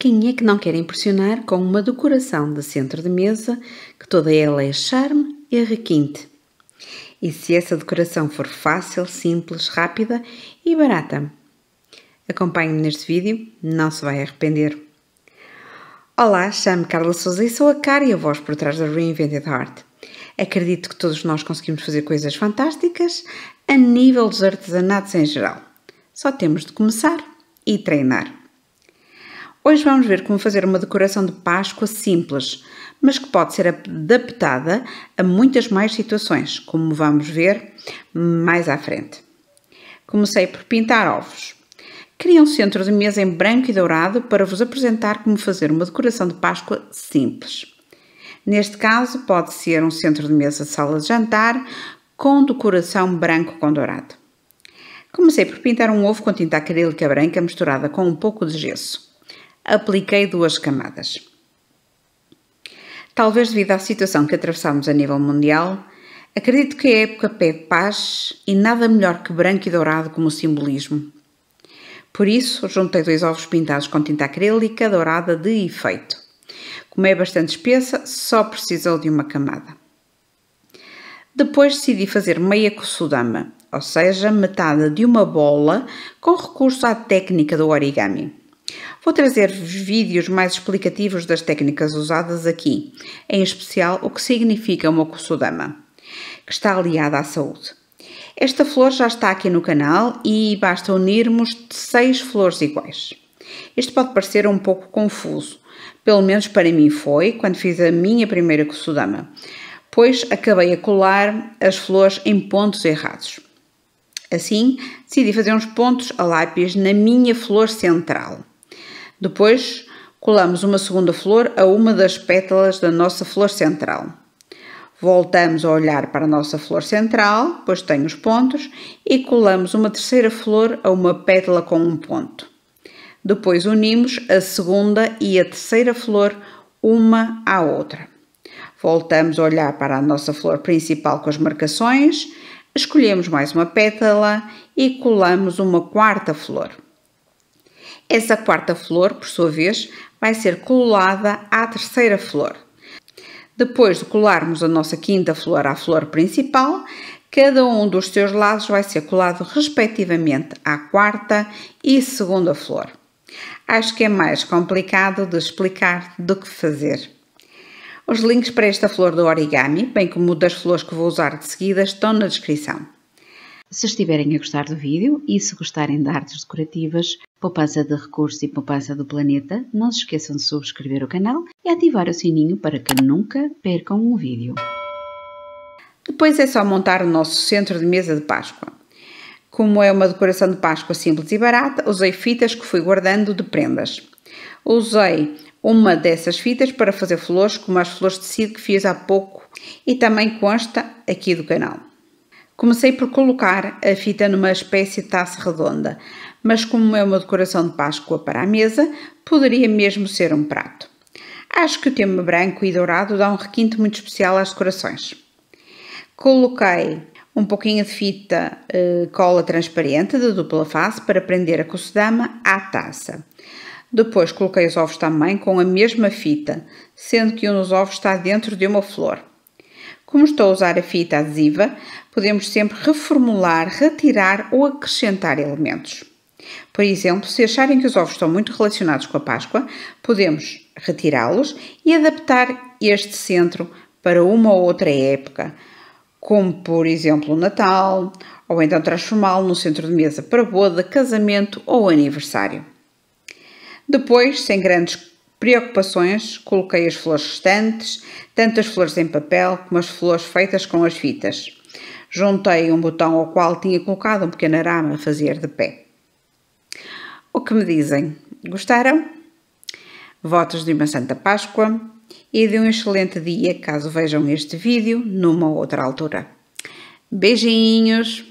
Quem é que não quer impressionar com uma decoração de centro de mesa que toda ela é charme e requinte? E se essa decoração for fácil, simples, rápida e barata? Acompanhe-me neste vídeo, não se vai arrepender. Olá, chamo-me Carla Souza e sou a cara e a voz por trás da Reinvented Heart. Acredito que todos nós conseguimos fazer coisas fantásticas a nível dos artesanatos em geral. Só temos de começar e treinar. Hoje vamos ver como fazer uma decoração de Páscoa simples, mas que pode ser adaptada a muitas mais situações, como vamos ver mais à frente. Comecei por pintar ovos. Queria um centro de mesa em branco e dourado para vos apresentar como fazer uma decoração de Páscoa simples. Neste caso, pode ser um centro de mesa sala de jantar com decoração branco com dourado. Comecei por pintar um ovo com tinta acrílica branca misturada com um pouco de gesso apliquei duas camadas. Talvez devido à situação que atravessamos a nível mundial, acredito que a época pede paz e nada melhor que branco e dourado como simbolismo. Por isso, juntei dois ovos pintados com tinta acrílica dourada de efeito. Como é bastante espessa, só precisou de uma camada. Depois decidi fazer meia kosudama, ou seja, metade de uma bola com recurso à técnica do origami. Vou trazer vídeos mais explicativos das técnicas usadas aqui, em especial o que significa uma Kusudama, que está aliada à saúde. Esta flor já está aqui no canal e basta unirmos seis flores iguais. Isto pode parecer um pouco confuso, pelo menos para mim foi quando fiz a minha primeira Kusudama, pois acabei a colar as flores em pontos errados. Assim, decidi fazer uns pontos a lápis na minha flor central. Depois, colamos uma segunda flor a uma das pétalas da nossa flor central. Voltamos a olhar para a nossa flor central, pois tem os pontos, e colamos uma terceira flor a uma pétala com um ponto. Depois unimos a segunda e a terceira flor uma à outra. Voltamos a olhar para a nossa flor principal com as marcações, escolhemos mais uma pétala e colamos uma quarta flor. Essa quarta flor, por sua vez, vai ser colada à terceira flor. Depois de colarmos a nossa quinta flor à flor principal, cada um dos seus lados vai ser colado respectivamente à quarta e segunda flor. Acho que é mais complicado de explicar do que fazer. Os links para esta flor do origami, bem como das flores que vou usar de seguida, estão na descrição. Se estiverem a gostar do vídeo e se gostarem de artes decorativas, poupança de recursos e poupança do planeta, não se esqueçam de subscrever o canal e ativar o sininho para que nunca percam um vídeo. Depois é só montar o nosso centro de mesa de Páscoa. Como é uma decoração de Páscoa simples e barata, usei fitas que fui guardando de prendas. Usei uma dessas fitas para fazer flores, como as flores de tecido que fiz há pouco e também consta aqui do canal. Comecei por colocar a fita numa espécie de taça redonda, mas como é uma decoração de Páscoa para a mesa, poderia mesmo ser um prato. Acho que o tema branco e dourado dá um requinte muito especial às decorações. Coloquei um pouquinho de fita eh, cola transparente de dupla face para prender a cocedama à taça. Depois coloquei os ovos também com a mesma fita, sendo que um dos ovos está dentro de uma flor. Como estou a usar a fita adesiva, podemos sempre reformular, retirar ou acrescentar elementos. Por exemplo, se acharem que os ovos estão muito relacionados com a Páscoa, podemos retirá-los e adaptar este centro para uma ou outra época, como por exemplo o Natal, ou então transformá-lo no centro de mesa para boda, casamento ou aniversário. Depois, sem grandes preocupações, coloquei as flores restantes, tanto as flores em papel como as flores feitas com as fitas. Juntei um botão ao qual tinha colocado um pequeno arame a fazer de pé. O que me dizem? Gostaram? Votos de uma Santa Páscoa e de um excelente dia caso vejam este vídeo numa outra altura. Beijinhos!